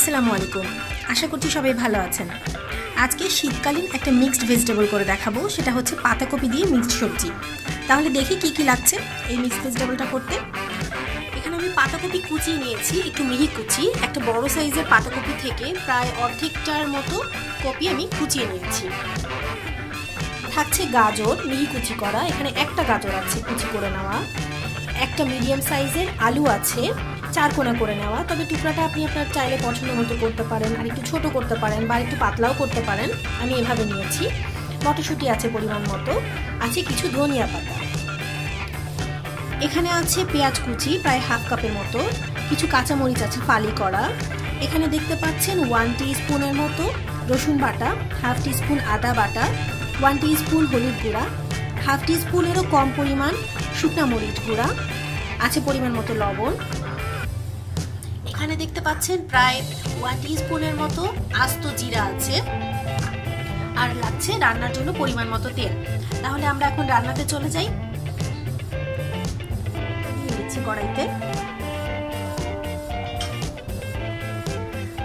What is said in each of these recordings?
আসসালামু আলাইকুম। আশা করছি সবাই ভালো আছেন। আজকে শীতকালীন একটা মিক্সড ভেজিটেবল করে দেখাবো, সেটা হচ্ছে পাতাকপি দিয়ে মিক্সড সবজি। তাহলে দেখি কি কি লাগছে এই মিক্সড ভেজিটেবলটা করতে। এখানে আমি পাতাকপি কুচিয়ে নিয়েছি, একটু মিহি কুচি। একটা বড় সাইজের পাতাকপি থেকে প্রায় অর্ধেকটার মতো কপি আমি কুচিয়ে নিয়েছি। থাকছে গাজর, মিহি কুচি করা। এখানে একটা গাজর আছে কুচি করে নেওয়া। একটা মিডিয়াম সাইজের আলু আছে। চার কোনা করে নেওয়া। তবে টুকরাটা আপনি আপনার চাইলে পছন্দ মতো করতে পারেন আর একটু ছোট করতে পারেন বা একটু পাতলাও করতে পারেন। আমি এভাবে নিয়েছি। মটরশুঁটি আছে পরিমাণ মতো। আছে কিছু ধনিয়া পাতা। এখানে আছে পেঁয়াজ কুচি, প্রায় হাফ কাপের মতো। কিছু কাঁচামরিচ আছে ফালি করা। এখানে দেখতে পাচ্ছেন ওয়ান স্পুনের মতো রসুন বাটা হাফ স্পুন আদা বাটা ওয়ান স্পুন হলুদ গুঁড়া হাফ স্পুনেরও কম পরিমাণ শুকনা মরিচ গুঁড়া, আছে পরিমাণ মতো লবণ। এখানে দেখতে পাচ্ছেন প্রায় ওয়ান স্পুনের মতো আস্ত জিরা আছে। আর লাগছে রান্নার জন্য পরিমাণ মতো তেল। তাহলে আমরা এখন রান্নাতে চলে যাই। দিচ্ছি কড়াইতে।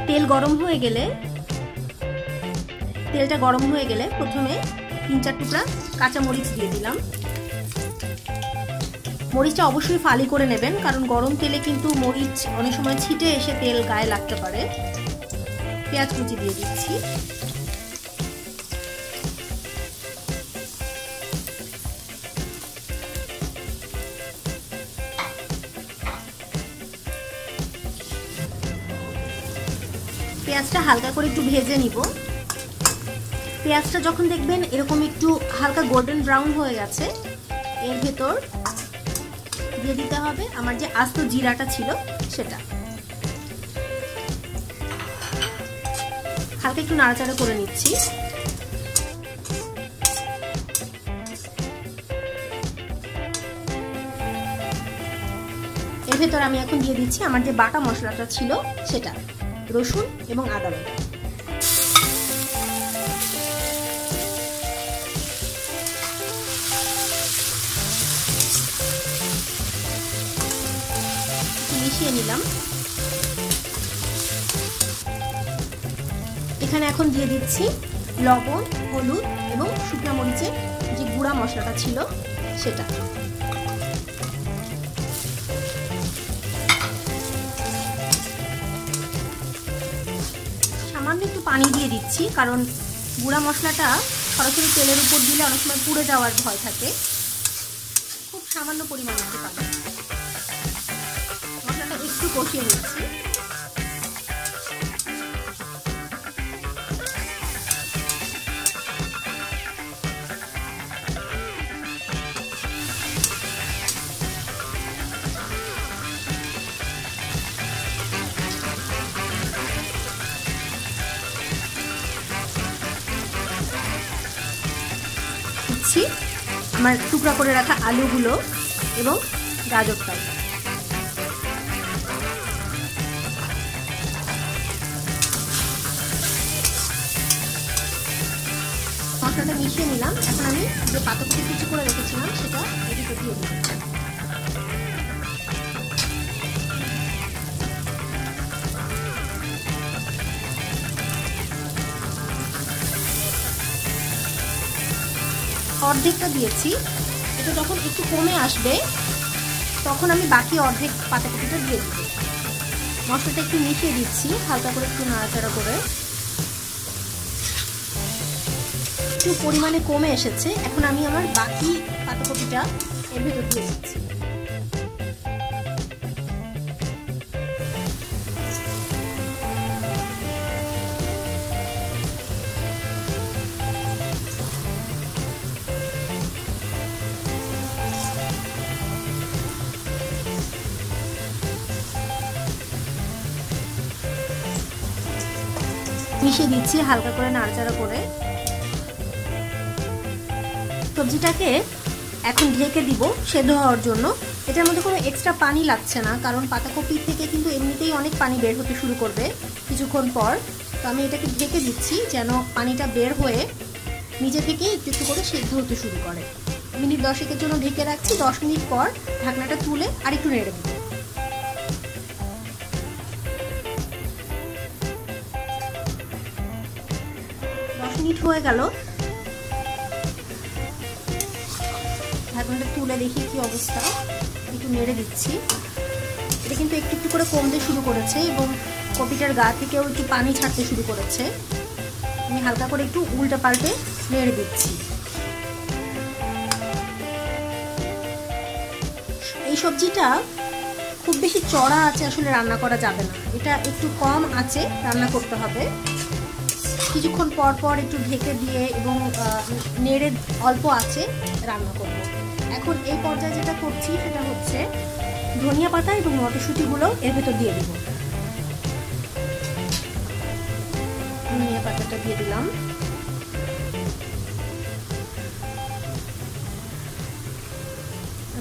তেল গরম হয়ে গেলে, তেলটা গরম হয়ে গেলে প্রথমে তিন চার টুকরা কাঁচামরিচ দিয়ে দিলাম। মরিচটা অবশ্যই ফালি করে নেবেন, কারণ গরম তেলে কিন্তু মরিচ অনেক সময় ছিটে এসে তেল গায়ে লাগতে পারে। পেঁয়াজ কুচি দিয়ে দিচ্ছি। পেঁয়াজটা হালকা করে একটু ভেজে নিব। পেঁয়াজটা যখন দেখবেন এরকম একটু হালকা গোল্ডেন ব্রাউন হয়ে গেছে, এর ভেতর দিয়ে দিতে হবে। আমার যে আস্ত জিরাটা ছিল, সেটা। হালকা একটু নাড়াচাড়া করে নিচ্ছি। এর ভেতর আমি এখন দিয়ে দিচ্ছি আমার যে বাটা মশলাটা ছিল, সেটা। রসুন এবং আদা বাটা। মিশিয়ে নিলাম। এখানে এখন দিয়ে দিচ্ছি লবণ, হলুদ এবং শুকনো মরিচের যে গুঁড়া মশলাটা ছিল সেটা। সামান্য একটু পানি দিয়ে দিচ্ছি, কারণ গুঁড়া মশলাটা সরাসরি তেলের উপর দিলে অনেক সময় পুড়ে যাওয়ার ভয় থাকে। খুব সামান্য পরিমাণে মশলাটা একটু কষিয়ে নিচ্ছি। দিচ্ছি আমার টুকরা করে রাখা আলুগুলো এবং গাজরটাও মিশিয়ে নিলাম। এখন আমি যে পাতাকপি কিছু করে রেখেছিলাম, সেটা এদিকে দিয়ে দিই অর্ধেকটা দিয়েছি। এটা যখন একটু কমে আসবে, তখন আমি বাকি অর্ধেক পাতাকপিটা দিয়ে দিব। মশলাটা একটু মিশিয়ে দিচ্ছি, হালকা করে একটু নাড়াচাড়া করে। একটু পরিমাণে কমে এসেছে। এখন আমি আমার বাকি পাতাকপিটা এর ভেতর দিয়ে দিচ্ছি। মিশিয়ে দিচ্ছি হালকা করে নাড়াচাড়া করে। সবজিটাকে এখন ঢেকে দিব সেদ্ধ হওয়ার জন্য। এটার মধ্যে কোনো এক্সট্রা পানি লাগছে না, কারণ পাতাকপি থেকে কিন্তু এমনিতেই অনেক পানি বের হতে শুরু করবে কিছুক্ষণ পর। তো আমি এটাকে ঢেকে দিচ্ছি যেন পানিটা বের হয়ে নিজে থেকেই একটু একটু করে সেদ্ধ হতে শুরু করে। মিনিট দশেকের জন্য ঢেকে রাখছি, দশ মিনিট পর ঢাকনাটা তুলে আর একটু নেড়ে দেবো। দশ মিনিট হয়ে গেল ঢাকনাটা তুলে দেখি কি অবস্থা। একটু নেড়ে দিচ্ছি। এটা কিন্তু একটু একটু করে কমতে শুরু করেছে এবং কপিটার গা থেকেও একটু পানি ছাড়তে শুরু করেছে। আমি হালকা করে একটু উল্টা পাল্টে নেড়ে দিচ্ছি। এই সবজিটা খুব বেশি চড়া আছে আসলে রান্না করা যাবে না। এটা একটু কম আছে, রান্না করতে হবে। কিছুক্ষণ পর পর একটু ঢেকে দিয়ে এবং নেড়ে অল্প আছে, রান্না করব। এখন এই পর্যায়ে যেটা করছি সেটা হচ্ছে ধনিয়া পাতা এবং মটরশুঁটিগুলো এর ভেতর দিয়ে দিব। ধনিয়া পাতাটা দিয়ে দিলাম।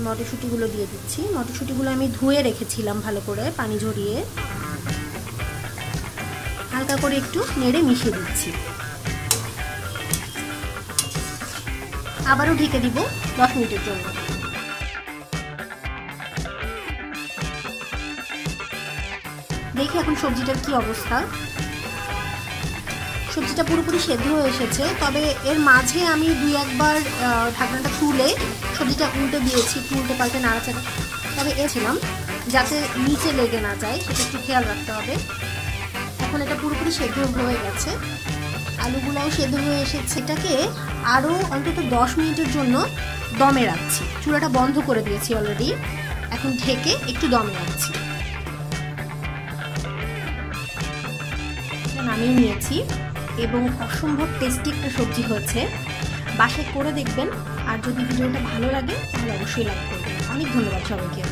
মটরশুঁটিগুলো দিয়ে দিচ্ছি। মটরশুঁটিগুলো আমি ধুয়ে রেখেছিলাম ভালো করে, পানি ঝরিয়ে। হালকা করে একটু নেড়ে মিশিয়ে দিচ্ছি। আবারও ঢেকে দিব দশ মিনিটের জন্য। দেখি এখন সবজিটার কি অবস্থা। সবজিটা পুরোপুরি সেদ্ধ হয়ে এসেছে, তবে এর মাঝে আমি দুই একবার ঢাকনাটা তুলে সবজিটা উল্টে দিয়েছি, একটু উল্টে পাল্টে নাড়াচাড়া তবে এছিলাম যাতে নিচে লেগে না যায়, সেটা একটু খেয়াল রাখতে হবে। এখন এটা পুরোপুরি সেদ্ধ হয়ে গেছে। আলুগুলোও সেদ্ধ হয়ে এসেছে এটাকে আরও অন্তত দশ মিনিটের জন্য দমে রাখছি। চুলাটা বন্ধ করে দিয়েছি অলরেডি এখন ঢেকে একটু দমে রাখছি। নামিয়ে নিয়েছি এবং অসম্ভব টেস্টি একটা সবজি হয়েছে। বাসায় করে দেখবেন। আর যদি ভিডিওটা ভালো লাগে, তাহলে অবশ্যই লাইক করবেন। অনেক ধন্যবাদ সবাইকে।